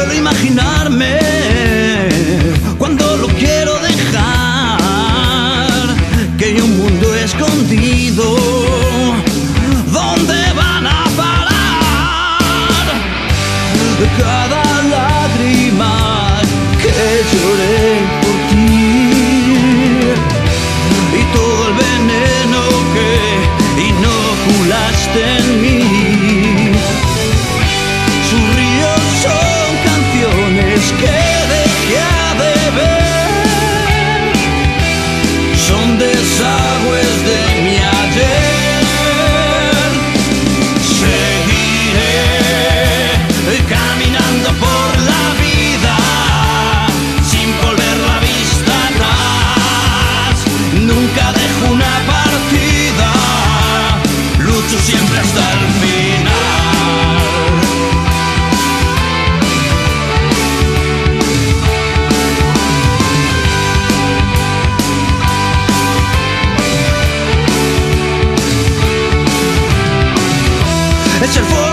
suelo imaginarme cuando lo quiero dejar, que hay un mundo escondido donde van a parar cada lágrima que lloré. Let's go.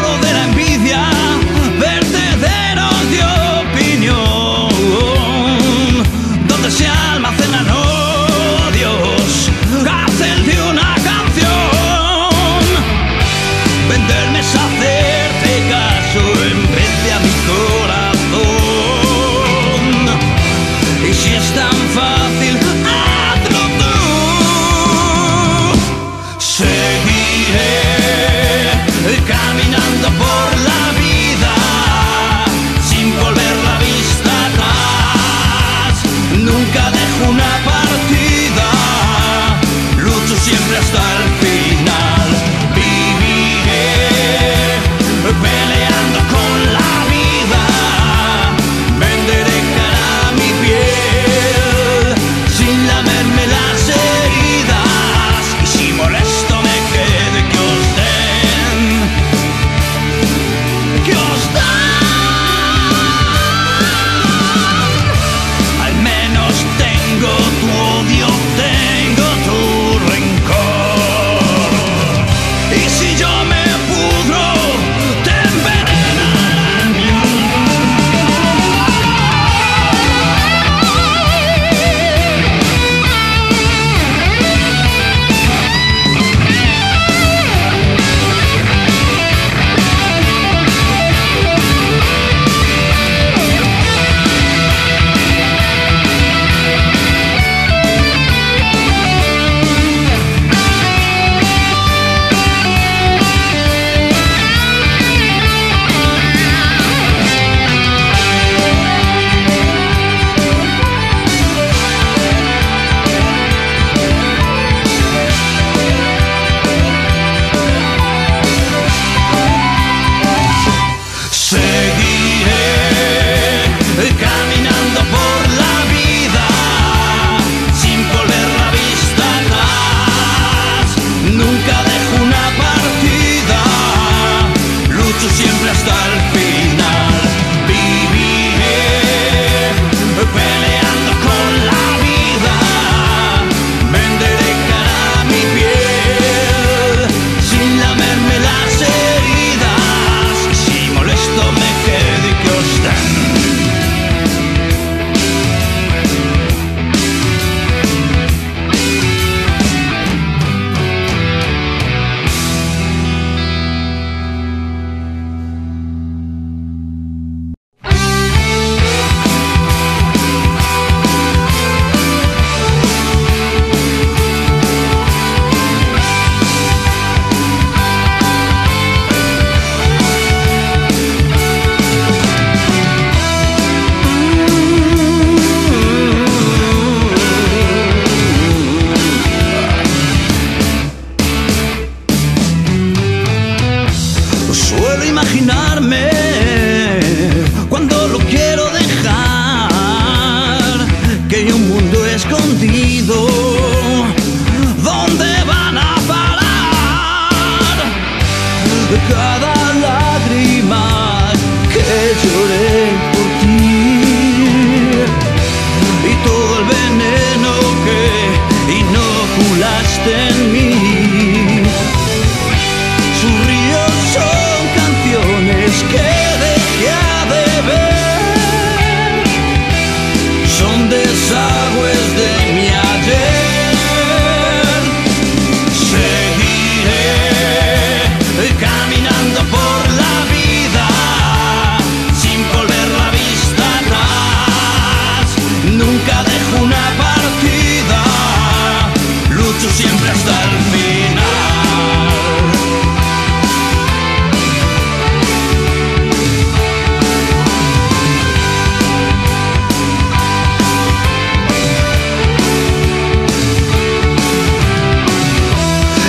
something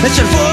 echa el fuego.